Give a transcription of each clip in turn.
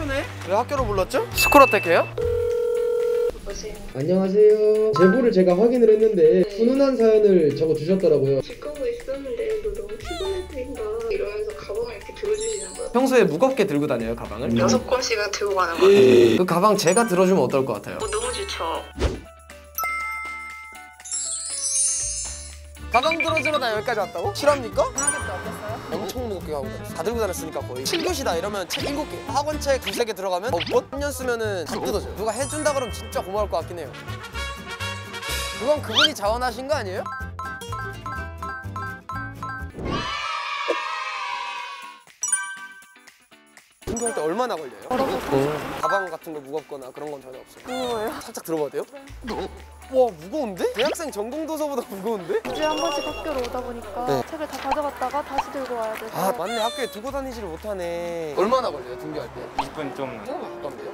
학교네? 왜 학교로 불렀죠? school attack해요? 안녕하세요. 제보를 제가 확인을 했는데 훈훈한 사연을 적어 주셨더라고요. 집 가고 있었는데 너 너무 피곤할 텐가 이러면서 가방을 이렇게 들어주시는 거야. 평소에 무겁게 들고 다녀요 가방을? 여섯 권씩은 들고 가는 거야. 그 가방 제가 들어주면 어떨 것 같아요? 어, 너무 좋죠. 가방 들어주러 나 여기까지 왔다고? 실홥니까? 엄청 무겁게 가고. 다 들고 다녔으니까 거의 7교시다 이러면 책 7개 학원책 두세 개 들어가면 어, 뭐 3년 쓰면은 다 뜯어져요 누가 해준다 그러면 진짜 고마울 것 같긴 해요 그건 그분이 자원하신 거 아니에요? 운동할 때 얼마나 걸려요? 가방 같은 거 무겁거나 그런 건 전혀 없어요 무거워요. 살짝 들어봐도 돼요? 와 무거운데? 대학생 전공 도서보다 무거운데? 주에 한 번씩 학교로 오다 보니까 네. 책을 다 가져갔다가 다시 들고 와야 돼서 아 맞네 학교에 두고 다니지를 못하네 얼마나 걸려요 등교할 때? 20분 좀 조금 가깝네요?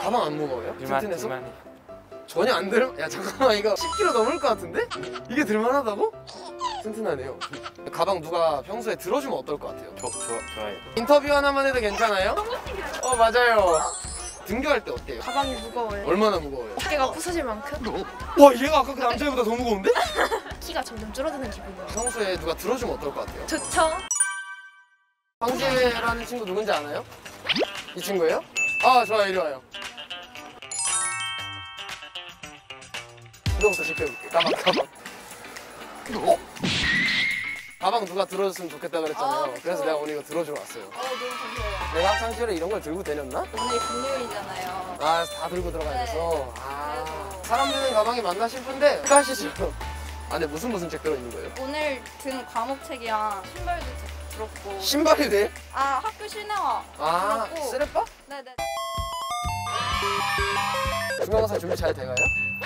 가방 안 무거워요? 튼튼해서? 들만해. 전혀 안 들... 야 잠깐만 이거 10kg 넘을 것 같은데? 이게 들만하다고? 튼튼하네요 가방 누가 평소에 들어주면 어떨 것 같아요? 저, 저, 좋아요. 인터뷰 하나만 해도 괜찮아요? 어 맞아요 등교할 때 어때요? 가방이 무거워요. 얼마나 무거워요? 어깨가 부서질 만큼 와 얘가 아까 그 남자애보다 더 무거운데? 키가 점점 줄어드는 기분이에요. 평소에 누가 들어주면 어떨 것 같아요? 좋죠? 황제라는 친구 누군지 아나요? 이 친구예요? 아 좋아요 이리 와요 이거부터 시켜볼게 가방 가방 어? 가방 누가 들어줬으면 좋겠다 그랬잖아요 아. 그래서 내가 오늘 이거 들어주러 왔어요 어 너무 감사해요. 내가 학창 시절에 이런 걸 들고 다녔나? 오늘 금요일이잖아요. 아 다 들고 들어가야 돼서 네. 아 그래서. 사람 드는 가방이 맞나 싶은데 가시죠 안에 무슨 무슨 책 들어있는 거예요? 오늘 든 과목책이랑 신발도 드- 들었고 신발이 돼? 아 학교 실내화 아 들었고 쓰레빠? 네네 중간고사 준비 잘 돼가요?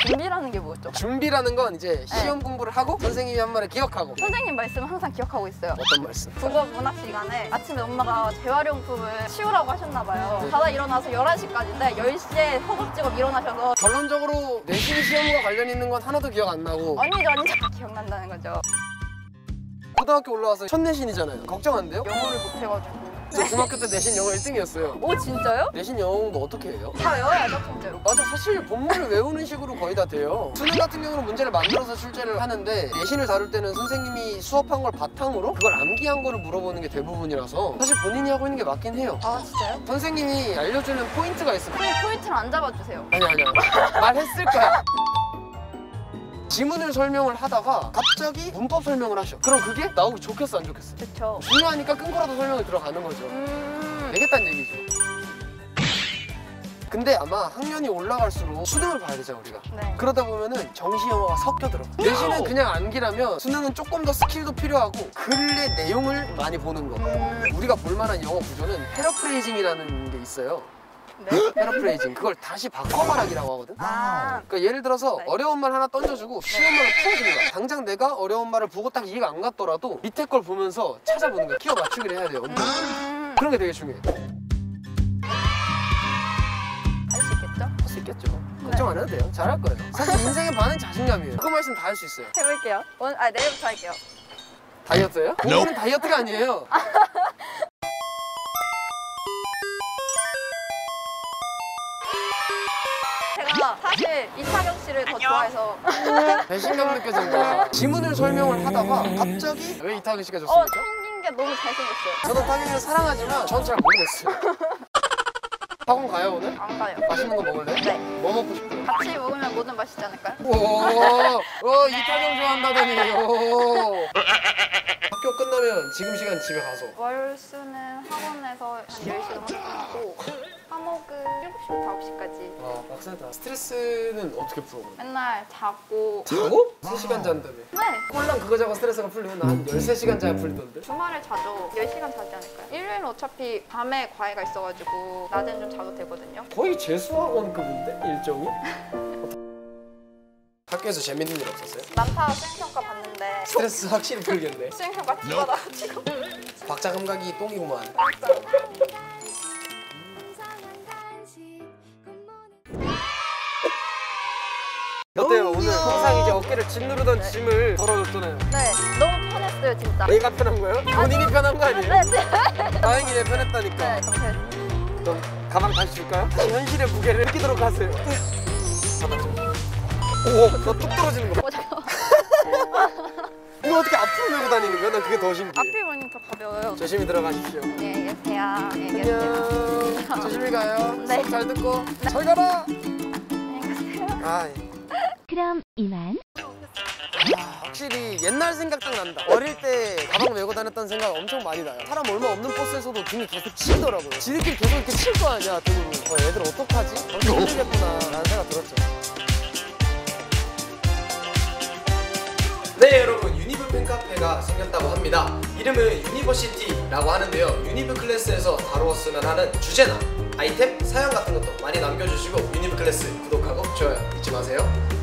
준비라는 게 뭐죠? 준비라는 건 이제 네. 시험 공부를 하고 선생님이 한 말을 기억하고 선생님 말씀은 항상 기억하고 있어요. 어떤 말씀? 국어 문학 시간에 아침에 엄마가 재활용품을 치우라고 하셨나 봐요. 네. 자다 일어나서 11시까지인데 10시에 허겁지겁 일어나셔서 결론적으로 내신 시험과 관련 있는 건 하나도 기억 안 나고 아니죠 아니죠 기억난다는 거죠. 고등학교 올라와서 첫 내신이잖아요 걱정 안 돼요? 영어를 못해가지고. 저 중학교 때 내신 영어 1등이었어요 오 진짜요? 내신 영어 공부 어떻게 해요? 다 외워야죠 통째로. 맞아 사실 본문을 외우는 식으로 거의 다 돼요 수능 같은 경우는 문제를 만들어서 출제를 하는데 내신을 다룰 때는 선생님이 수업한 걸 바탕으로 그걸 암기한 거를 물어보는 게 대부분이라서 사실 본인이 하고 있는 게 맞긴 해요 아 진짜요? 선생님이 알려주는 포인트가 있습니다 근데 포인트를 안 잡아주세요. 아니 아니야 말했을 거야 지문을 설명을 하다가 갑자기 문법 설명을 하셔. 그럼 그게 나오기 좋겠어 안 좋겠어? 좋죠. 중요하니까 끊고라도 설명이 들어가는 거죠. 음. 되겠다는 얘기죠. 근데 아마 학년이 올라갈수록 수능을 봐야 되잖아 우리가. 네. 그러다 보면은 정시 영어가 섞여 들어. 내신은 그냥 암기라면 수능은 조금 더 스킬도 필요하고 글의 내용을 많이 보는 거. 음. 우리가 볼 만한 영어 구조는 paraphrasing이라는 게 있어요 네. 패러프레이징 그걸 다시 바꿔 말하기라고 하거든 아. 그러니까 예를 들어서 네. 어려운 말 하나 던져주고 쉬운 말을 풀어주는 거야. 당장 내가 어려운 말을 보고 딱 이해가 안 갔더라도 밑에 걸 보면서 찾아보는 거야. 끼워 맞추기를 해야 돼요. 음. 그런 게 되게 중요해. 할 수 있겠죠? 할 수 있겠죠. 걱정 안 해도 돼요. 잘할 거예요. 사실 인생의 반은 자신감이에요. 그 말씀 다 할 수 있어요. 해볼게요. 오늘 아 내일부터 할게요. 다이어트예요? 공부는 다이어트가 아니에요. 제가 사실 이타경 씨를 더 좋아해서 배신감 느껴진다. 지문을 설명을 하다가 갑자기 왜 이타경 씨가 어 좋습니까? 생긴 게 너무 잘생겼어요. 저도 타경이를 사랑하지만 전 잘 모르겠어요. 학원 가요 오늘? 안 가요. 맛있는 거 먹을래? 네. 뭐 먹고 싶어요? 같이 먹으면 뭐든 맛있지 않을까요? 오, 오 이타경 좋아한다더니. 오. 학교 끝나면 지금 시간 집에 가서 월수는 학원에서 한 10시간 하고 화목은 7시부터 9시까지. 아 빡세다. 스트레스는 어떻게 풀어? 그럼? 맨날 자고. 자고? 3시간 잔다며 네. 꼴랑 그거 자고 스트레스가 풀리면 나한 13시간 자야 풀리던데? 주말에 자죠 10시간 자지 않을까요? 일요일은 어차피 밤에 과외가 있어가지고 낮엔 좀 자도 되거든요. 거의 재수학원급인데 일정이? 학교에서 재밌는 일 없었어요? 난타 수행평가 봤는데. 스트레스 확실히 풀겠네. 수행평가 찍어놔가지고. 박자 감각이 똥이구만 오늘 항상 이제 어깨를 짓누르던 짐을 덜어줬잖아요 네 너무 편했어요 진짜 내가 편한 거예요? 본인이 편한 거 아니에요? 네, 네. 다행히 내 편했다니까 네. 그럼 가방 다시 줄까요? 다시 현실의 무게를 느끼도록 하세요 잡았죠 오너뚝 떨어지는 거 봐. 어. 이거 어떻게 앞으로 메고 다니는 거야? 난 그게 더 신기해 앞이 보니 더 가벼워요. 조심히 들어가십시오 안녕히 계세요. 계세요. 안녕 조심히 가요 네. 수업 잘 듣고 잘 가라 안녕히 가세요. 아 그럼 이만. 아, 확실히 옛날 생각 딱 난다. 어릴 때 가방 메고 다녔다는 생각 엄청 많이 나요. 사람 얼마 없는 버스에서도 등이 계속 치더라고요. 지들끼리 계속 이렇게 칠 거 아니야, 등이. 어, 애들 어떡하지? 엄청 힘들겠구나, 라는 생각 들었죠. 네, 여러분. 유니브 팬카페가 생겼다고 합니다. 이름은 유니버시티라고 하는데요. 유니브 클래스에서 다루었으면 하는 주제나 아이템, 사연 같은 것도 많이 남겨주시고 유니브 클래스 구독하고 좋아요 잊지 마세요.